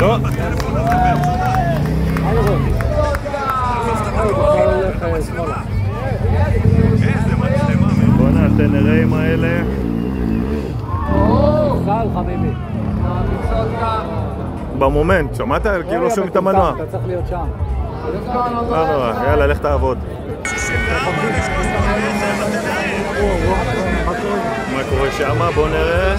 לא. בואנה, הטנראים האלה. קל חביבי. במומנט, שמעת? כאילו לא שומעים את המנוע. אתה צריך להיות שם. לא נורא, יאללה, לך תעבוד. מה קורה שמה? בוא נראה.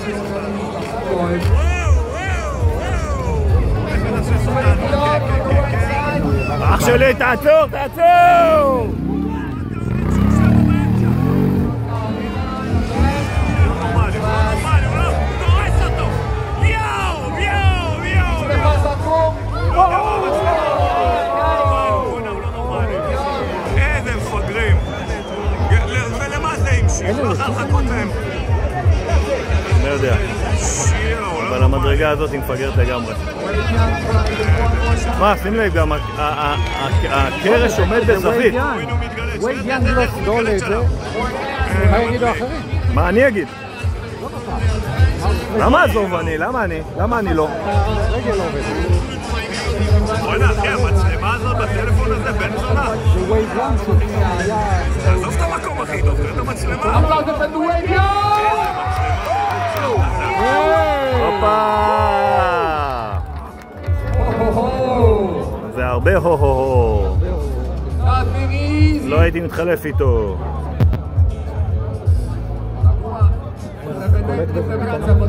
שלי, תעצור, תעצור! המשיך? לא. לא יודע, שיואו, אבל המדרגה הזאת היא מפגרת לגמרי. מה, שים לב, גם הקרש עומד בזווית. וייד יאנג לא עולה את זה. מה יגידו האחרים? מה אני אגיד? למה עזוב אני? למה אני? למה אני לא? רגל לא עובדת. בוא'נה אחי, המצלמה הזאת בטלפון הזה בן זונה. זה וייד יאנג שהוא היה... עזוב את המקום הכי טוב, הרבה הו-הו-הו. לא הייתי מתחלף איתו.